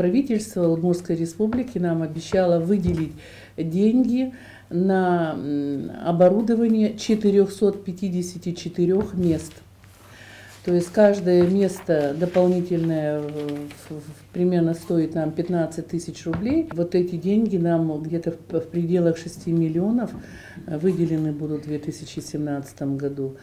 Правительство Удмуртской республики нам обещало выделить деньги на оборудование 454 мест. То есть каждое место дополнительное примерно стоит нам 15 тысяч рублей. Вот эти деньги нам где-то в пределах 6 миллионов выделены будут в 2017 году.